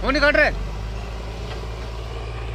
phone निकाल रहे